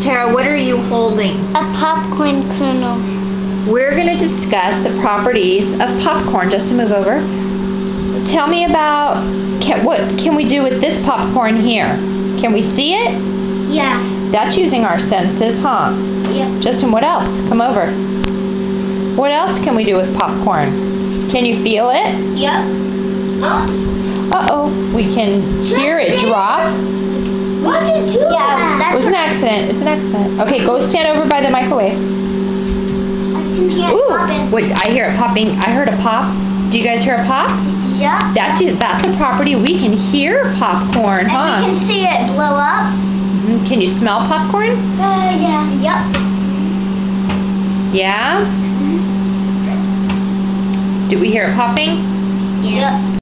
Tara, what are you holding? A popcorn kernel. We're going to discuss the properties of popcorn. Just to move over. Tell me about can, what can we do with this popcorn here? Can we see it? Yeah. That's using our senses, huh? Yep. Justin, what else? Come over. What else can we do with popcorn? Can you feel it? Yep. Oh. Uh oh. We can hear it drop. Accident. It's an accident. Okay, go stand over by the microwave. I can hear it Ooh, popping. wait, I hear it popping. I heard a pop. Do you guys hear a pop? Yep. That's that's a property we can hear popcorn, And huh? we can see it blow up. Mhm. Can you smell popcorn? Uh, yeah. Yep. Yeah. Did we hear it popping? Yep.